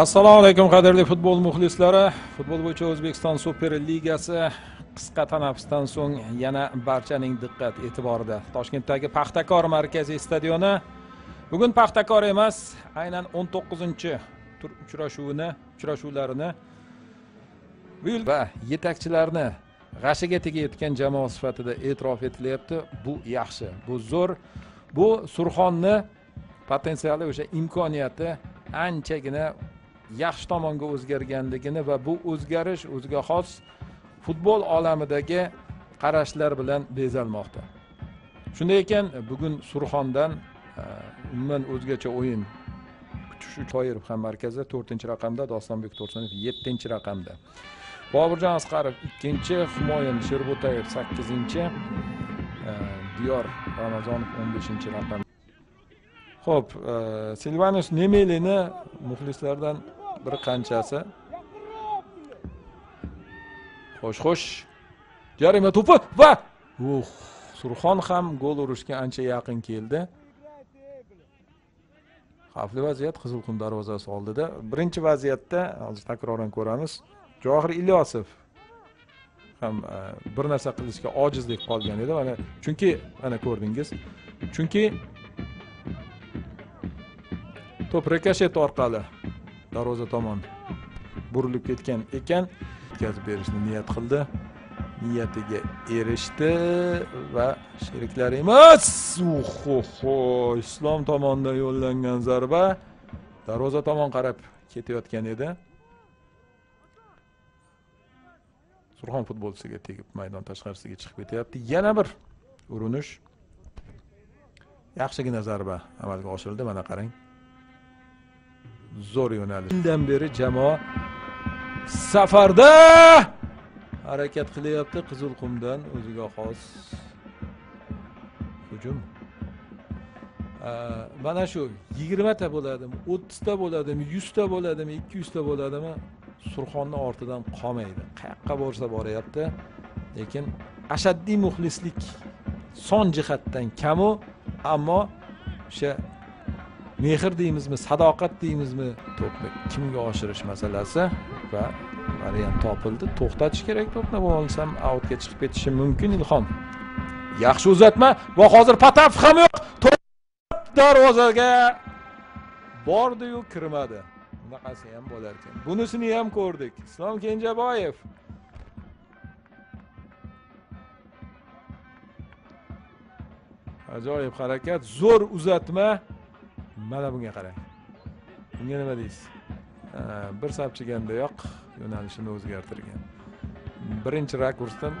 assalomu alaykum qadrli futbol muxlislari. Futbol bo'yicha o'zbekiston super ligasi qisqa tanaffusdan so'ng yana barchaning diqqat e'tiborida. Toshkentdagi paxtakor markaziy stadioni bugun paxtakor emas aynan o'n to'qqizinchi tur uchrashuvini uchrashuvlarini bu yil va yetakchilarni g'ashiga tegayotgan jamoa sifatida e'tirof etilyapti. Bu yaxshi bu zo'r. Bu surxonni potensiali o'sha imkoniyati anchagina yaxshi tomonga o'zgarganligini va bu o'zgarish o'ziga xos futbol olamidagi qarashlar bilan bezalmoqda. Shunday ekan bugun surxondan e, umuman o'zgacha o'yin kutish uchun toirov ham markazda to'rtinchi raqamda dostonbek tursunov yettinchi raqamda. Boburjon asqarov ikkinchi humoyun sherbo'tayev sakkizinchi e, diyor ramazonov o'n beshinchi raqam. Ho'p e, silvanus nemelini muxlislardan bir qanchasi. Xo'sh xo'sh. Jarima to'pi va uh surxon ham gol urishga ancha yaqin keldi. Xavfli vaziyat qizilqum darvozasi oldida. Birinchi vaziyatda hozir takroran ko'ramiz johir ilyosov ham e, bir narsa qilishga ojizlik qolgan edi. Mana chunki mana ko'rdingiz chunki to'p rekashet orqali darvoza tomon burilib ketgan ekan. Yetkazib berishni niyat qildi. Niyatiga erishdi va sheriklari emas islom tomonidan yo'llangan zarba darvoza tomon qarab ketayotgan edi. Surxon futbolchisiga tegib maydon tashqarisiga chiqib ketyapti. Yana bir urinish. Yaxshigina zarba amalga oshirildi mana qarang. Zo'r yo'nalish. Undan beri jamoa safarda harakat qilyapti qizilqumdan o'ziga xos hujum. Mana shu yigirmata bo'ladimi o'ttizta bo'ladimi yuzta bo'ladimi ikki yuzta bo'ladimi surxonni ortidan qolmaydi. Qayoqqa borsa boryapti lekin ashaddiy muxlislik son jihatdan kamu ammo o'sha mehr deymizmi sadoqat deymizmi? To'pni kimga oshirish masalasi? Va variant topildi. To'xtatish kerak to'pni bo'lmasam autga chiqib ketishi mumkin ilhom. Yaxshi uzatma. Va hozir pataf ham yo'q. Darvozaga bordiyu kirmadi. Bunaqasi ham bo'larkan. Bunisini ham ko'rdik. Islom kenjaboyev. Ajoyib harakat. Zo'r uzatma. Mana bunga qarang bunga nima deysiz? Bir sapchigandayoq yo'nalishini o'zgartirgan. Birinchi rakursdan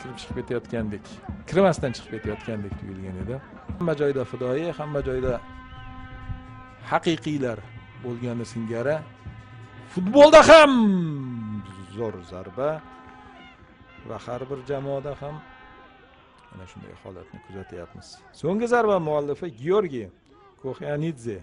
kirib chiqib ketayotgandek kirmasdan chiqib ketayotgandek tuyulgan edi. Hamma joyda fidoyi hamma joyda haqiqiylar bo'lgani singari futbolda ham zo'r zarba va har bir jamoada ham mana shunday holatni kuzatyapmiz. So'nggi zarba muallifi georgiy koxyanidze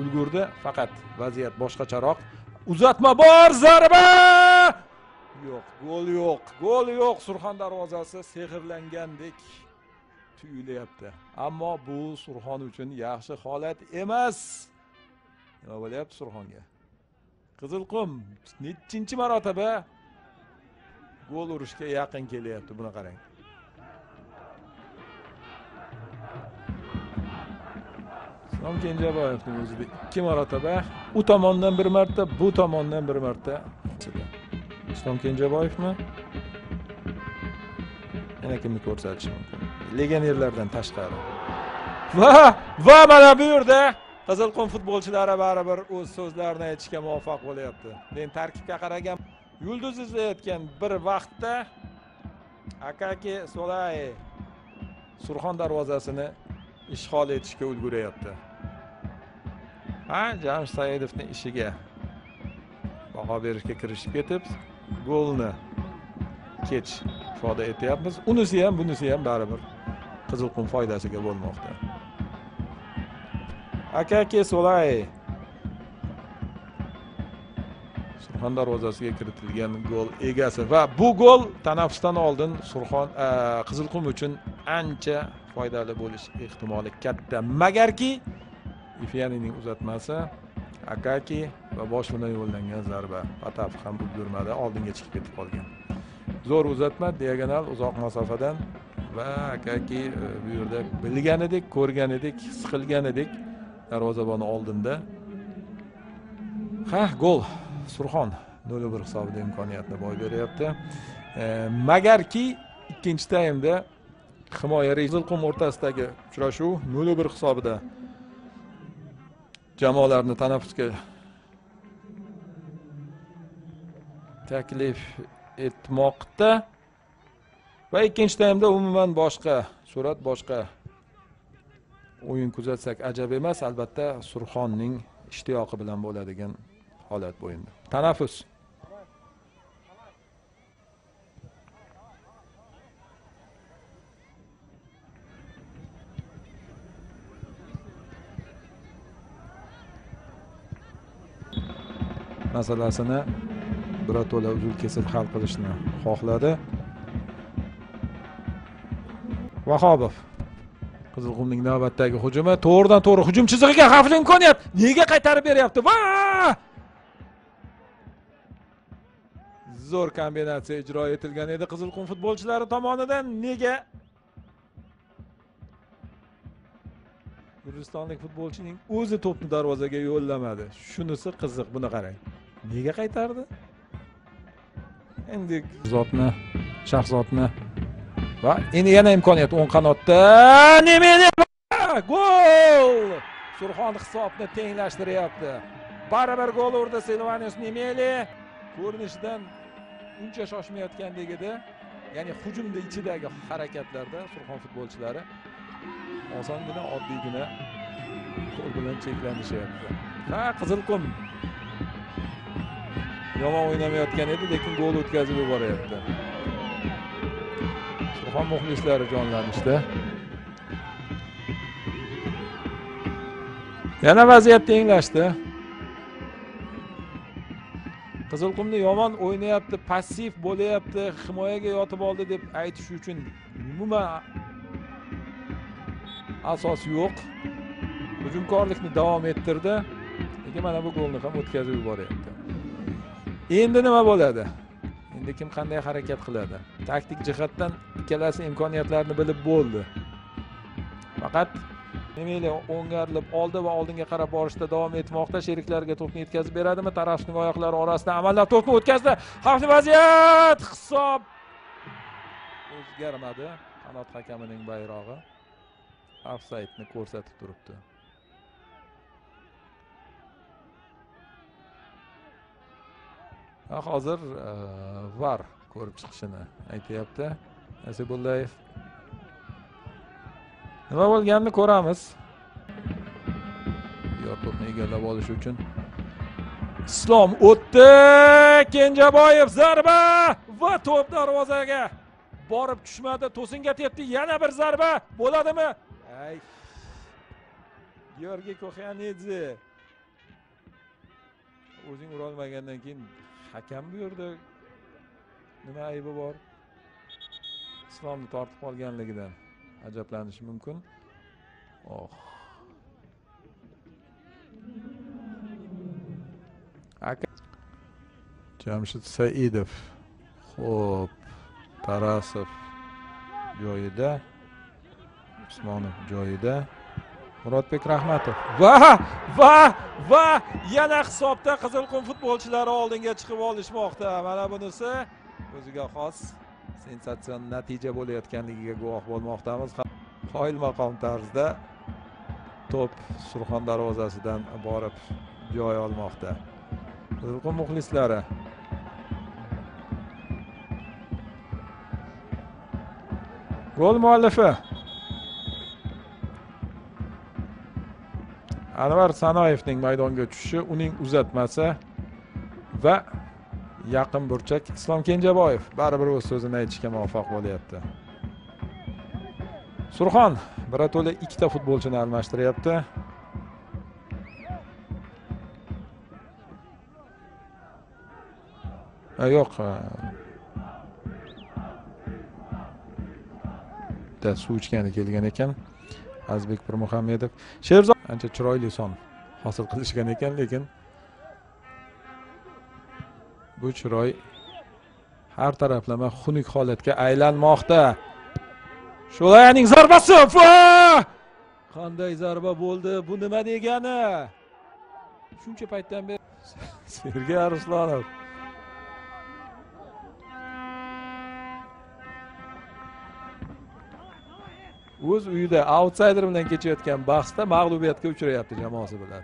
ulgurdi faqat vaziyat boshqacharoq. Uzatma bor zarba! Yo'q gol yo'q gol yo'q. Surxon darvozasi sehrlangandek tuyulyapti. Ammo bu surxon uchun yaxshi holat emas. Nima bo'lyapti surxonga? Qizilqum nechinchi marotaba gol urishga yaqin kelyapti buni qarang. Islom kenjaboyevning o'zi ikki marotaba u tomondan bir marta bu tomondan bir marta. Islom kenjaboyevmi yana kimni ko'rsatish mumkin? Legionerlardan tashqari. Va va mana bu yerda qizilqum futbolchilari baribir o'z so'zlarini aytishga muvaffaq bo'lyapti. Men tarkibga qaragan yulduz izlayotgan bir vaqtda akaki solay surxon darvozasini ishg'ol etishga ulgurayapti. Ha jamshid saidovni ishiga. Baho berishga kirishib ketib golni kech ifoda etyapmiz. Unisi ham bunisi ham baribir qizilqum foydasiga bo'lmoqda. Akake solay surxon darvozasiga kiritilgan gol egasi va bu gol tanaffusdan oldin surxon e, qizilqum uchun ancha foydali bo'lish ehtimoli katta. Magarki ifyanining uzatmasi akaki va boshini yo'llangan zarba. Pataf ham ulgurmadi oldinga chiqib ketib qolgan. Zo'r uzatma diagonal uzoq masofadan va akaki e, bu yerda bilgan edik ko'rgan edik his qilgan edik darvozaboni oldinda. Ha gol! Surxon nol bir hisobida imkoniyatni boy beryapti. E, magarki ikkinchi taymda himoya qum o'rtasidagi uchrashuv nol bir hisobida jamoalarni tanaffusga taklif etmoqda. Va ikkinchi taymda umuman boshqa surat boshqa o'yin kuzatsak ajab emas albatta surxonning ishtiyoqi bilan bo'ladigan holat bu endi tanaffus! Masalasini birato'la uzil kesib hal qilishni xohladi. Vahobov qizilqumning navbatdagi hujumi. To'g'ridan to'g'ri hujum chizig'iga xavfli imkoniyat. Nega qaytarib beryapti? Va! Zo'r kombinatsiya ijro etilgan edi qizilqum futbolchilari tomonidan. Nega gurjistonlik futbolchining o'zi to'pni darvozaga yo'llamadi? Shunisi qiziq buni qarang. Nega qaytardi? Endi zotni shahzodni va endi yana imkoniyat o'ng qanotda nemeni gol! Surxon hisobni tenglashtiryapti. Baribir gol urdi silvanius nemeli. Ko'rinishidan uncha shoshmayotgandek edi ya'ni hujumni ichidagi harakatlarda surxon futbolchilari osongina oddiygina qo'l bilan cheklanishyapti ha qizilqum yomon o'ynamayotgan edi lekin gol o'tkazib yuboryapti. Surxon muxlislari jonlanishda yana vaziyat tenglashdi. Qizilqumni yomon o'ynayapti passiv bo'lyapti himoyaga yotib oldi deb aytish uchun umuman asos yo'q. Hujumkorlikni davom ettirdi lekin mana bu golni ham o'tkazib yuboryapti. Endi nima bo'ladi? Endi kim qanday harakat qiladi? Taktik jihatdan ikkalasi imkoniyatlarini bilib bo'ldi. Faqat nemeli o'ngarilib oldi va oldinga qarab borishda davom etmoqda. Sheriklariga to'pni yetkazib beradimi? Tarashning oyoqlari orasidan amallab to'pni o'tkazdi. Xavfli vaziyat! Hisob o'zgarmadi. Qanot hakamining bayrog'i ofsaydni ko'rsatib turibdi. Hozir e, var ko'rib chiqishini aytyapti. Nasibullayev nima bo'lganini ko'ramiz. Yor to'pni egallab olish uchun islom o'tdi. Kenjaboyev zarba va to'p darvozaga borib tushmadi. To'singa tepdi. Yana bir zarba bo'ladimi? Ay georgiy koxyanidze o'zing urolmagandan keyin hakam bu yerda nima aybi bor? Islomni tortib qolganligidan ajablanish mumkin. Oh. Jamshid saidov. Xo'p tarasov joyida usmonov joyida. Murodbek rahmatov. Va va va! Yana hisobda qizilqum futbolchilari oldinga chiqib olishmoqda. Mana bunisi o'ziga xos sensatsion natija bo'layotganligiga guvoh bo'lmoqdamiz. Qoyilmaqom tarzda to'p surxon darvozasidan borib joy olmoqda. Qizilqum muxlislari. Gol muallifi. Anvar sanoyevning maydonga tushishi uning uzatmasi va yaqin burchak islom kenjaboyev. Baribir o'z so'zini aytishga muvaffaq bo'lyapti. Surxon birato'la ikkita futbolchini almashtiryapti. Yo'q suv ichgani kelgan ekan. Azizbek pirmuhammedov. Sherzod ancha chiroyli son hosil qilishgan ekan lekin bu chiroy har taraflama xunuk holatga aylanmoqda. Shulayaning zarbasi! Qanday zarba bo'ldi? Bu nima degani? Shuncha paytdan beri sergey arslonov o'z uyida autsayder bilan kechayotgan bahsda mag'lubiyatga uchrayapti jamoasi bilan.